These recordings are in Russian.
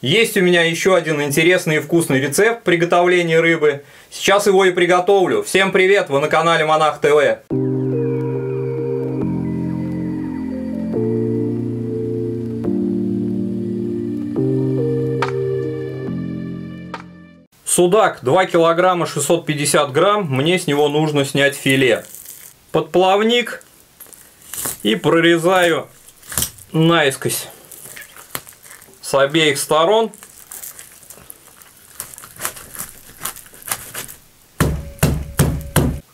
Есть у меня еще один интересный и вкусный рецепт приготовления рыбы. Сейчас его и приготовлю. Всем привет, вы на канале Монах ТВ. Судак 2 килограмма 650 грамм, мне с него нужно снять филе. Подплавник и прорезаю наискось с обеих сторон.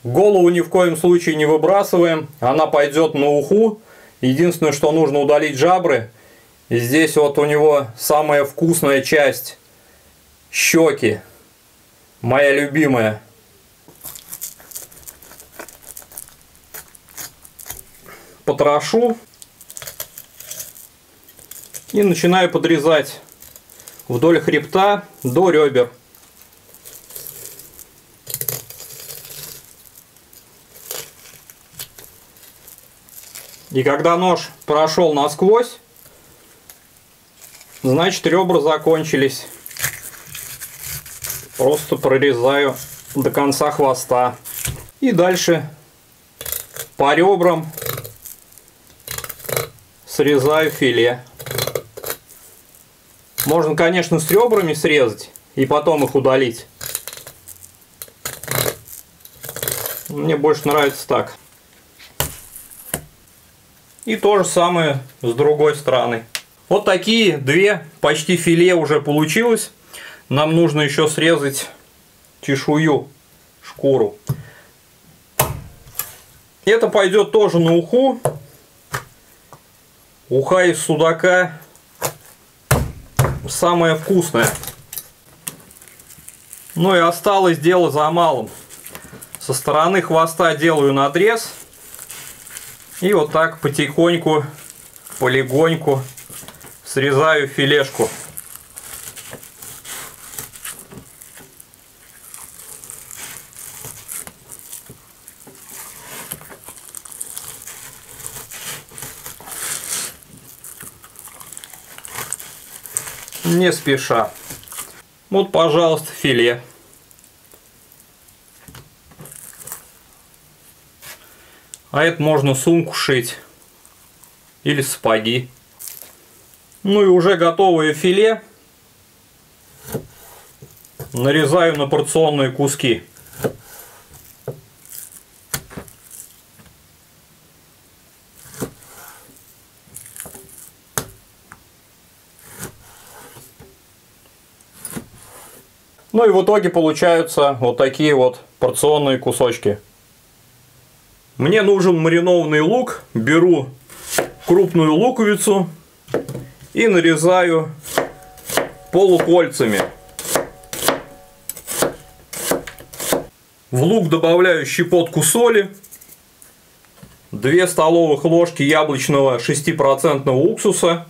Голову ни в коем случае не выбрасываем, она пойдет на уху. Единственное, что нужно удалить жабры. И здесь вот у него самая вкусная часть щеки. Моя любимая. Потрошу. И начинаю подрезать вдоль хребта до ребер. И когда нож прошел насквозь, значит ребра закончились. Просто прорезаю до конца хвоста. И дальше по ребрам срезаю филе. Можно, конечно, с ребрами срезать и потом их удалить. Мне больше нравится так. И то же самое с другой стороны. Вот такие две почти филе уже получилось. Нам нужно еще срезать чешую, шкуру. Это пойдет тоже на уху. Уха из судака самая вкусная. Ну и осталось дело за малым. Со стороны хвоста делаю надрез. И вот так потихоньку, полегоньку срезаю филешку. Не спеша. Вот, пожалуйста, филе. А это можно сумку шить. Или сапоги. Ну и уже готовое филе нарезаю на порционные куски. Ну и в итоге получаются вот такие вот порционные кусочки. Мне нужен маринованный лук. Беру крупную луковицу и нарезаю полукольцами. В лук добавляю щепотку соли, 2 столовых ложки яблочного 6% уксуса,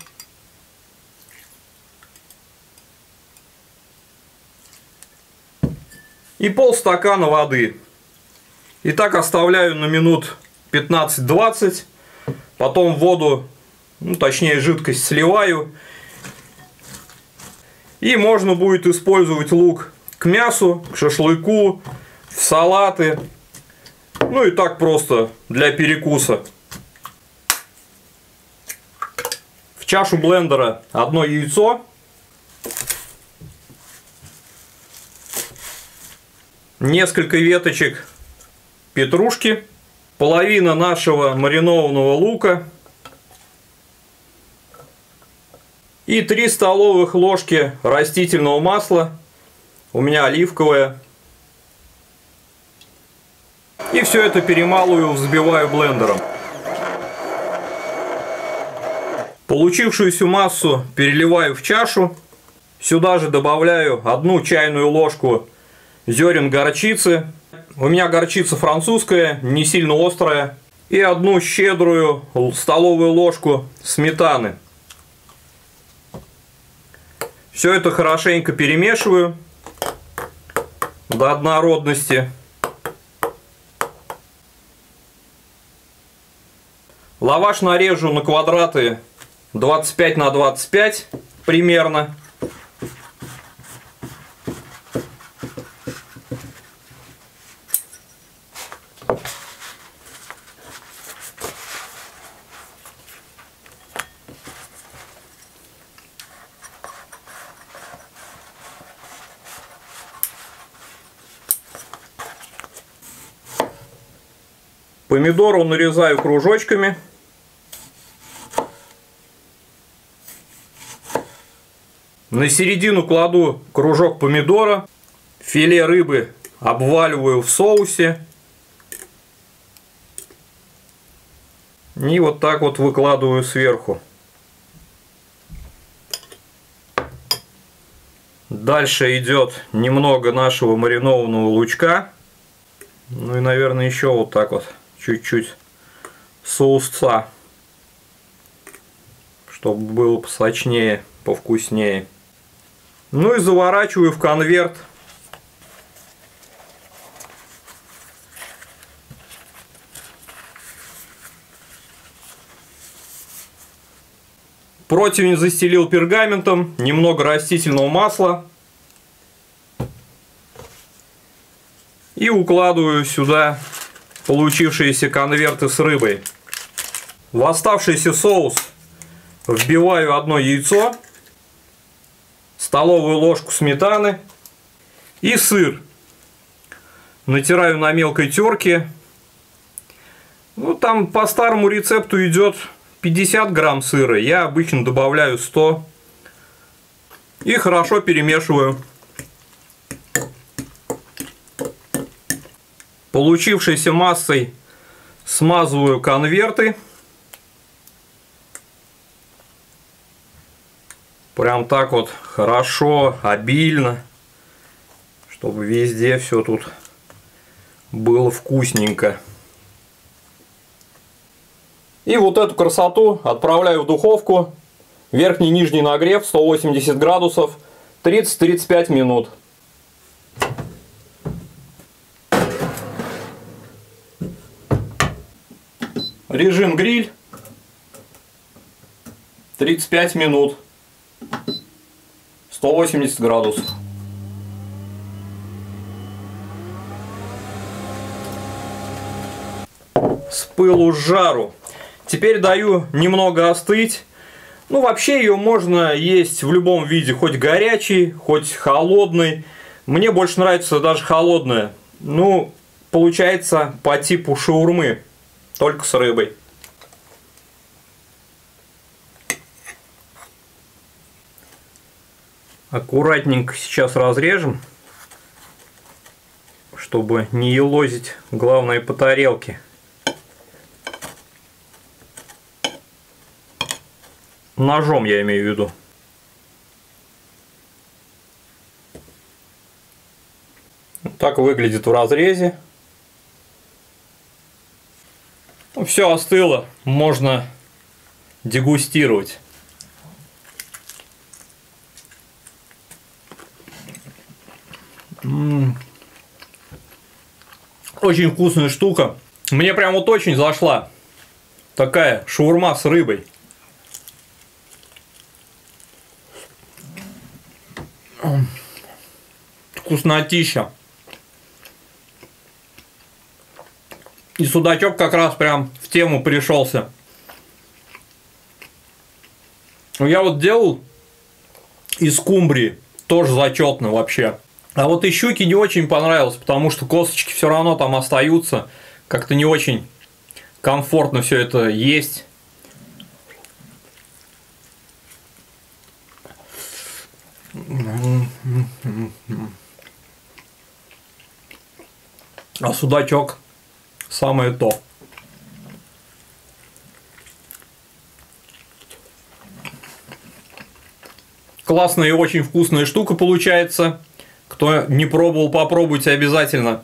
и полстакана воды. И так оставляю на минут 15-20. Потом воду, ну, точнее жидкость сливаю. И можно будет использовать лук к мясу, к шашлыку, в салаты. Ну и так просто для перекуса. В чашу блендера одно яйцо. Несколько веточек петрушки, половина нашего маринованного лука и 3 столовых ложки растительного масла, у меня оливковое. И все это перемалываю, взбиваю блендером. Получившуюся массу переливаю в чашу. Сюда же добавляю одну чайную ложку зерен горчицы. У меня горчица французская, не сильно острая. И одну щедрую столовую ложку сметаны. Все это хорошенько перемешиваю до однородности. Лаваш нарежу на квадраты 25 на 25 примерно. Помидору нарезаю кружочками. На середину кладу кружок помидора. Филе рыбы обваливаю в соусе. И вот так вот выкладываю сверху. Дальше идет немного нашего маринованного лучка. Ну и, наверное, еще вот так вот чуть-чуть соусца, чтобы было посочнее, повкуснее. Ну и заворачиваю в конверт. Противень застелил пергаментом, немного растительного масла. И укладываю сюда получившиеся конверты с рыбой. В оставшийся соус вбиваю одно яйцо, столовую ложку сметаны и сыр. Натираю на мелкой терке. Ну, там по старому рецепту идет 50 грамм сыра. Я обычно добавляю 100. И хорошо перемешиваю. Получившейся массой смазываю конверты. Прям так вот хорошо, обильно, чтобы везде все тут было вкусненько. И вот эту красоту отправляю в духовку. Верхний нижний нагрев 180 градусов 30-35 минут. Режим гриль. 35 минут. 180 градусов. С пылу с жару. Теперь даю немного остыть. Ну, вообще ее можно есть в любом виде, хоть горячий, хоть холодный. Мне больше нравится даже холодная. Ну, получается по типу шаурмы. Только с рыбой. Аккуратненько сейчас разрежем, чтобы не елозить, главное по тарелке. Ножом я имею в виду. Так выглядит в разрезе. Ну, все остыло, можно дегустировать. Очень вкусная штука. Мне прям вот очень зашла. Такая шаурма с рыбой. Вкуснотища. И судачок как раз прям в тему пришелся. Я вот делал из кумбрии. Тоже зачетно вообще. А вот и щуки не очень понравилось, потому что косточки все равно там остаются. Как-то не очень комфортно все это есть. А судачок самое то. Классная и очень вкусная штука получается. Кто не пробовал, попробуйте обязательно.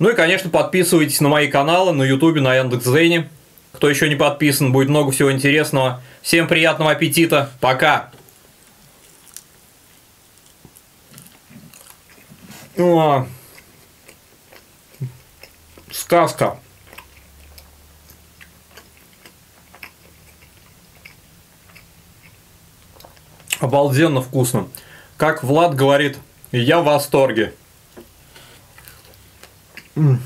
Ну и, конечно, подписывайтесь на мои каналы на Ютубе, на Яндекс.Зене. Кто еще не подписан, будет много всего интересного. Всем приятного аппетита. Пока! О, сказка. Обалденно вкусно. Как Влад говорит, я в восторге. Mm.